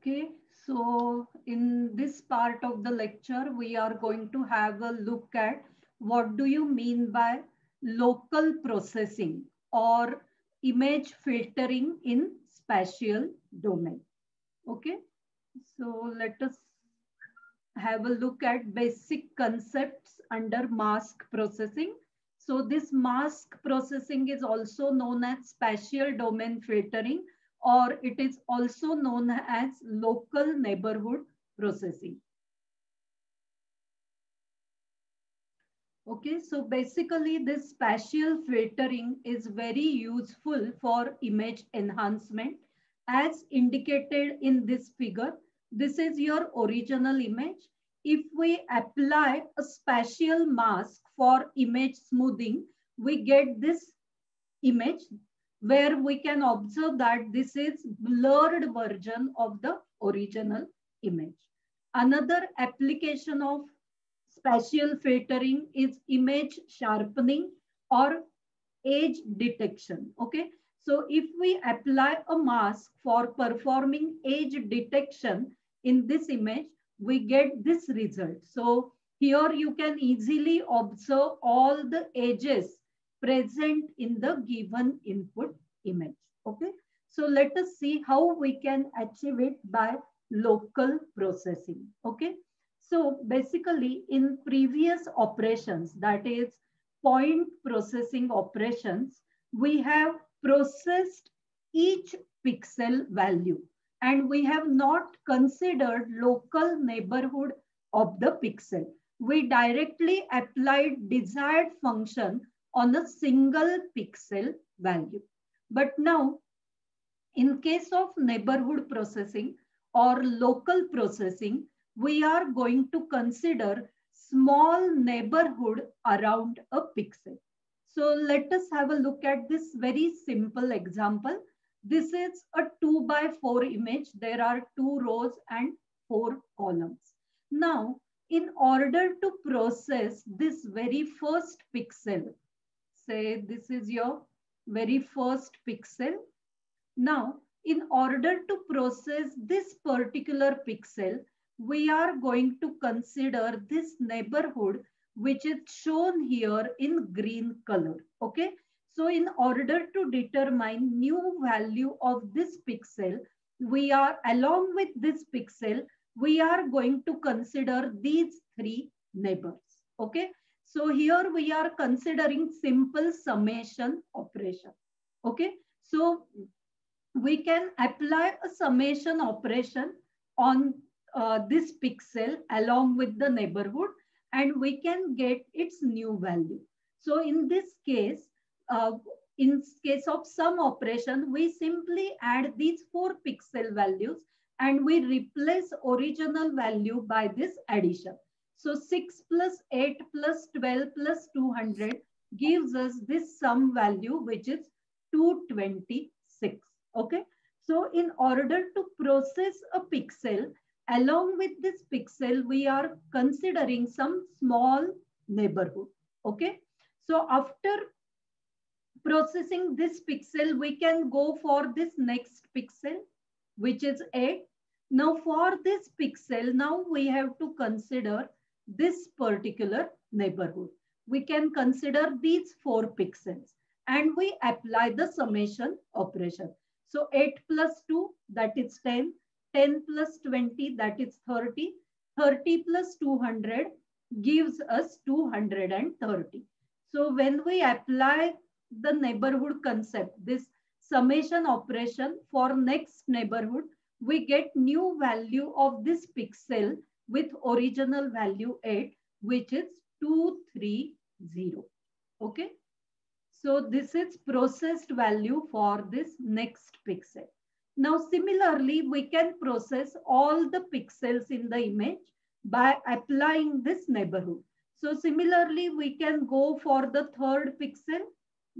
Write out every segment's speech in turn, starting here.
Okay, so in this part of the lecture, we are going to have a look at what do you mean by local processing or image filtering in spatial domain. Okay, so let us have a look at basic concepts under mask processing. So this mask processing is also known as spatial domain filtering or it is also known as local neighborhood processing. Okay, so basically this spatial filtering is very useful for image enhancement as indicated in this figure. This is your original image. If we apply a spatial mask for image smoothing, we get this image where we can observe that this is blurred version of the original image. Another application of spatial filtering is image sharpening or edge detection. Okay, so if we apply a mask for performing edge detection in this image, we get this result. So here you can easily observe all the edges present in the given input image. Okay. So let us see how we can achieve it by local processing. Okay. So basically in previous operations, that is point processing operations, we have processed each pixel value and we have not considered local neighborhood of the pixel. We directly applied desired function on a single pixel value. But now, in case of neighborhood processing or local processing, we are going to consider small neighborhood around a pixel. So let us have a look at this very simple example. This is a two by four image. There are two rows and four columns. Now, in order to process this very first pixel, say this is your very first pixel. Now, in order to process this particular pixel, we are going to consider this neighborhood which is shown here in green color. Okay. So in order to determine new value of this pixel, we are along with this pixel, we are going to consider these three neighbors. Okay. So here we are considering simple summation operation. Okay. So we can apply a summation operation on uh, this pixel along with the neighborhood and we can get its new value. So in this case, uh, in case of sum operation, we simply add these four pixel values and we replace original value by this addition. So 6 plus 8 plus 12 plus 200 gives us this sum value, which is 226. Okay. So in order to process a pixel, along with this pixel, we are considering some small neighborhood. Okay. So after processing this pixel, we can go for this next pixel, which is 8. Now for this pixel, now we have to consider this particular neighborhood. We can consider these four pixels and we apply the summation operation. So 8 plus 2, that is 10. 10 plus 20, that is 30. 30 plus 200 gives us 230. So when we apply the neighborhood concept, this summation operation for next neighborhood, we get new value of this pixel with original value 8, which is 230. Okay. So this is processed value for this next pixel. Now, similarly, we can process all the pixels in the image by applying this neighborhood. So similarly, we can go for the third pixel,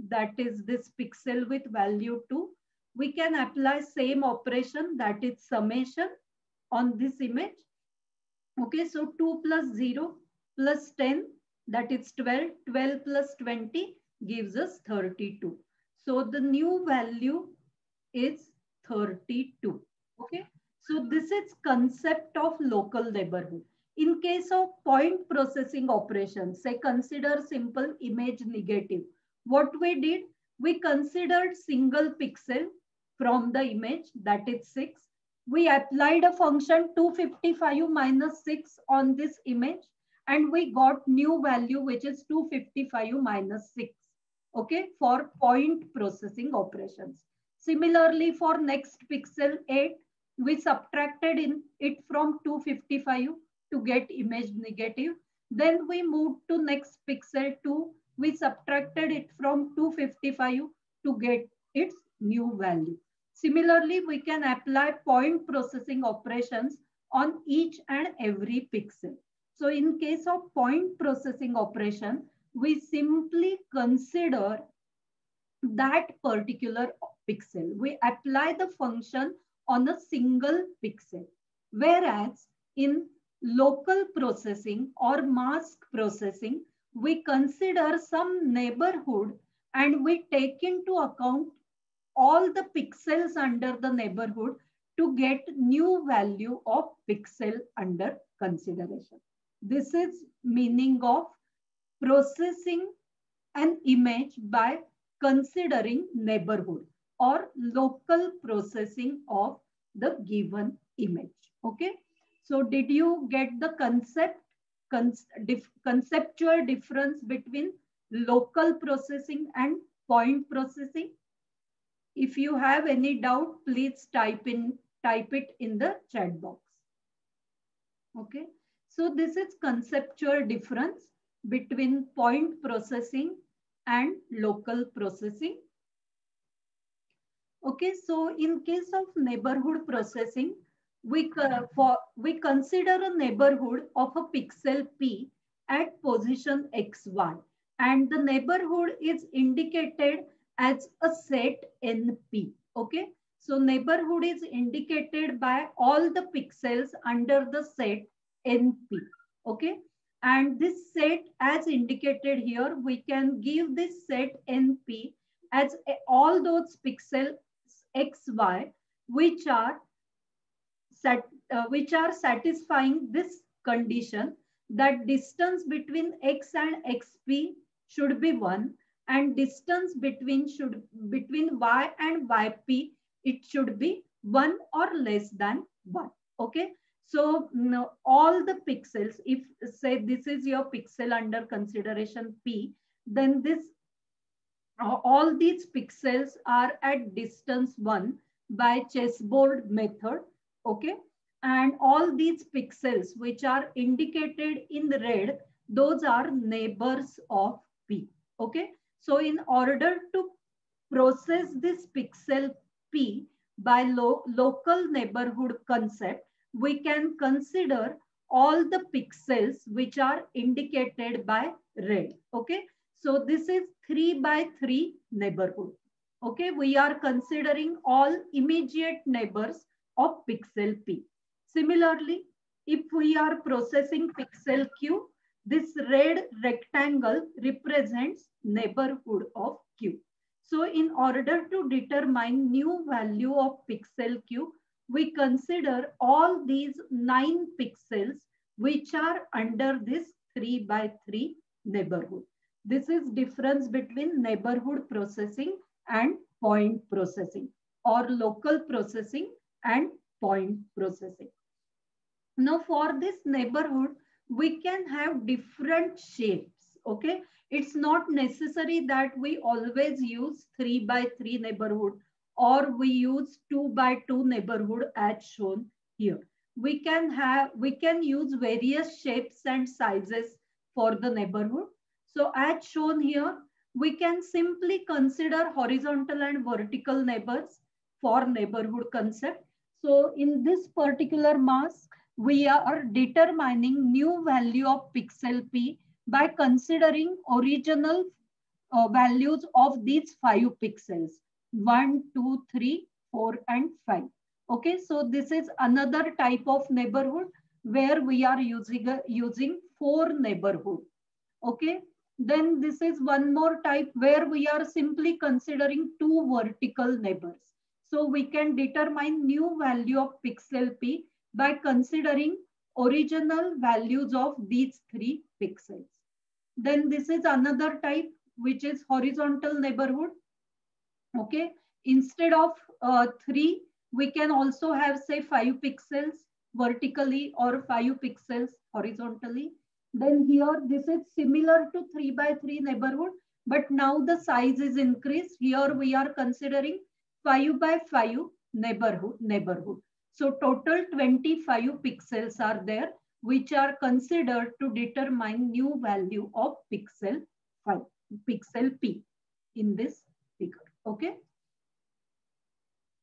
that is this pixel with value 2. We can apply same operation, that is summation on this image Okay, so 2 plus 0 plus 10, that is 12. 12 plus 20 gives us 32. So the new value is 32. Okay, so this is concept of local neighborhood. In case of point processing operations, say consider simple image negative. What we did, we considered single pixel from the image that is 6. We applied a function 255 minus 6 on this image and we got new value which is 255 minus 6 okay for point processing operations similarly for next pixel 8 we subtracted in it from 255 to get image negative. Then we moved to next pixel 2. We subtracted it from 255 to get its new value. Similarly, we can apply point processing operations on each and every pixel. So in case of point processing operation, we simply consider that particular pixel. We apply the function on a single pixel. Whereas in local processing or mask processing, we consider some neighborhood and we take into account all the pixels under the neighborhood to get new value of pixel under consideration. This is meaning of processing an image by considering neighborhood or local processing of the given image. Okay. So did you get the concept, conceptual difference between local processing and point processing? If you have any doubt, please type in type it in the chat box. Okay. So this is conceptual difference between point processing and local processing. Okay, so in case of neighborhood processing, we, uh, for, we consider a neighborhood of a pixel P at position XY and the neighborhood is indicated as a set NP. Okay, so neighborhood is indicated by all the pixels under the set NP. Okay, and this set as indicated here, we can give this set NP as all those pixels xy which are sat, uh, which are satisfying this condition that distance between x and xp should be 1 and distance between should between y and yp it should be 1 or less than 1 okay so no, all the pixels if say this is your pixel under consideration p then this all these pixels are at distance 1 by chessboard method, okay? And all these pixels which are indicated in red, those are neighbors of P, okay? So in order to process this pixel P by lo local neighborhood concept, we can consider all the pixels which are indicated by red, okay? So this is 3 by 3 neighborhood. Okay, we are considering all immediate neighbors of pixel P. Similarly, if we are processing pixel Q, this red rectangle represents neighborhood of Q. So in order to determine new value of pixel Q, we consider all these nine pixels which are under this 3 by 3 neighborhood. This is difference between neighborhood processing and point processing or local processing and point processing. Now for this neighborhood, we can have different shapes, okay? It's not necessary that we always use three by three neighborhood or we use two by two neighborhood as shown here. We can have, we can use various shapes and sizes for the neighborhood. So as shown here, we can simply consider horizontal and vertical neighbors for neighborhood concept. So in this particular mask, we are determining new value of pixel P by considering original uh, values of these five pixels, one, two, three, four, and five. Okay, so this is another type of neighborhood where we are using, uh, using four neighborhood. Okay, then this is one more type where we are simply considering two vertical neighbors. So we can determine new value of pixel P by considering original values of these three pixels. Then this is another type, which is horizontal neighborhood. Okay, instead of uh, three, we can also have say five pixels vertically or five pixels horizontally. Then here, this is similar to three by three neighborhood, but now the size is increased. Here we are considering five by five neighborhood. neighborhood. So total 25 pixels are there, which are considered to determine new value of pixel 5, pixel P in this figure. Okay.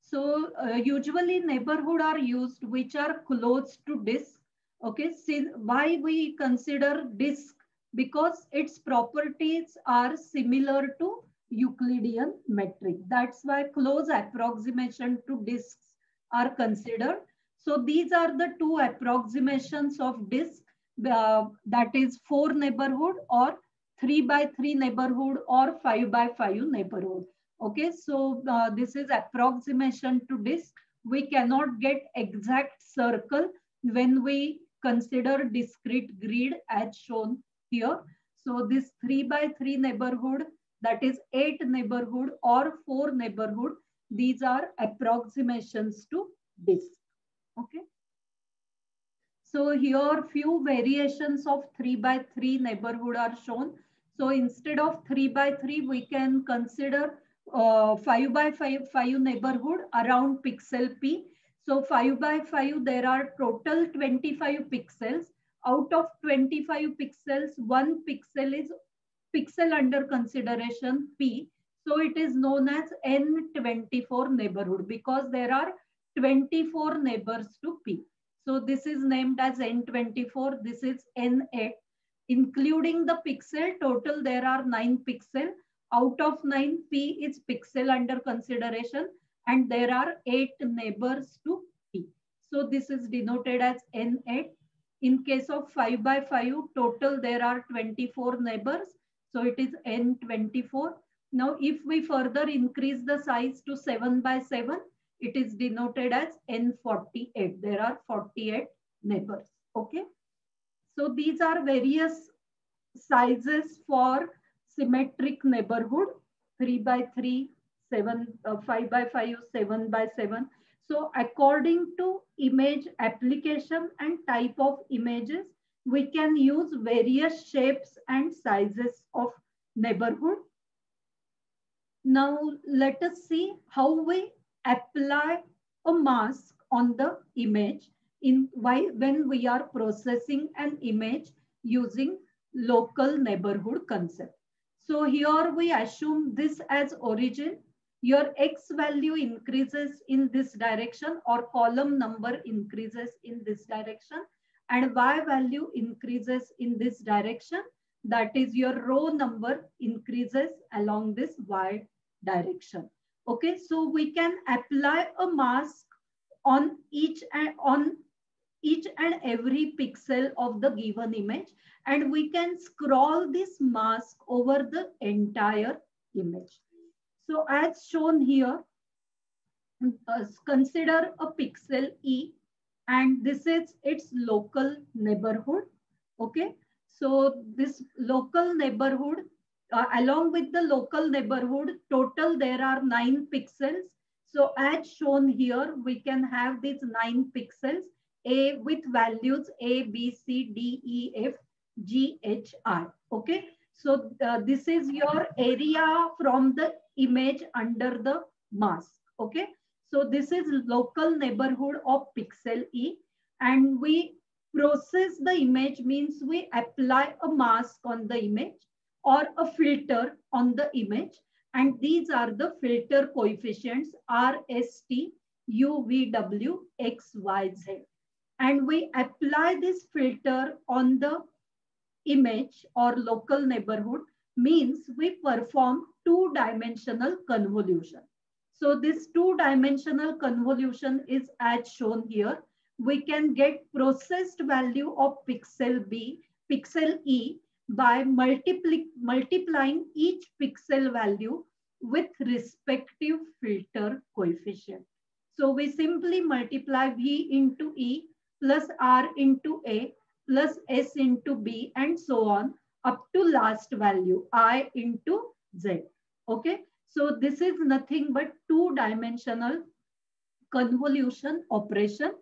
So uh, usually neighborhood are used which are close to disk. Okay, See why we consider disk? Because its properties are similar to Euclidean metric. That's why close approximation to disks are considered. So these are the two approximations of disk uh, that is four neighborhood or three by three neighborhood or five by five neighborhood. Okay, so uh, this is approximation to disk. We cannot get exact circle when we consider discrete grid as shown here. So this three by three neighborhood, that is eight neighborhood or four neighborhood, these are approximations to disk. Okay. So here few variations of 3 by 3 neighborhood are shown. So instead of 3 by 3, we can consider uh, 5 by 5, 5 neighborhood around pixel P. So 5 by 5, there are total 25 pixels. Out of 25 pixels, one pixel is pixel under consideration P. So it is known as N24 neighborhood because there are 24 neighbors to P. So this is named as N24. This is N8. Including the pixel, total there are 9 pixel. Out of 9, P is pixel under consideration and there are 8 neighbors to P. So this is denoted as N8. In case of 5 by 5, total there are 24 neighbors. So it is N24. Now, if we further increase the size to 7 by 7, it is denoted as N48. There are 48 neighbors. Okay. So these are various sizes for symmetric neighborhood 3 by 3, 7, uh, 5 by 5, 7 by 7. So according to image application and type of images, we can use various shapes and sizes of neighborhood now let us see how we apply a mask on the image in why when we are processing an image using local neighborhood concept. So here we assume this as origin. Your x value increases in this direction or column number increases in this direction and y value increases in this direction. That is your row number increases along this y direction. Okay, so we can apply a mask on each and on each and every pixel of the given image and we can scroll this mask over the entire image. So as shown here, uh, consider a pixel E and this is its local neighborhood. Okay, so this local neighborhood uh, along with the local neighborhood, total there are nine pixels. So as shown here, we can have these nine pixels A with values A, B, C, D, E, F, G, H, I. Okay. So uh, this is your area from the image under the mask. Okay. So this is local neighborhood of pixel E and we process the image means we apply a mask on the image or a filter on the image. And these are the filter coefficients RST, UVW, X, Y, Z. And we apply this filter on the image or local neighborhood means we perform two-dimensional convolution. So this two-dimensional convolution is as shown here. We can get processed value of pixel B, pixel E by multiply, multiplying each pixel value with respective filter coefficient. So we simply multiply V into E plus R into A plus S into B and so on up to last value I into Z. Okay. So this is nothing but two dimensional convolution operation.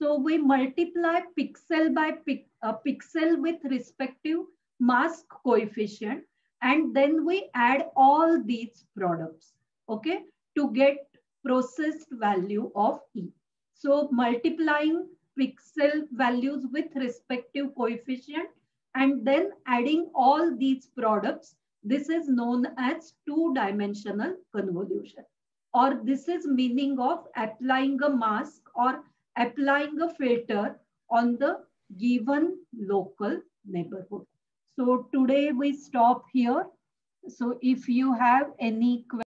So we multiply pixel by pic, uh, pixel with respective mask coefficient and then we add all these products, okay, to get processed value of E. So multiplying pixel values with respective coefficient and then adding all these products, this is known as two-dimensional convolution. Or this is meaning of applying a mask or applying a filter on the given local neighborhood. So today we stop here. So if you have any questions,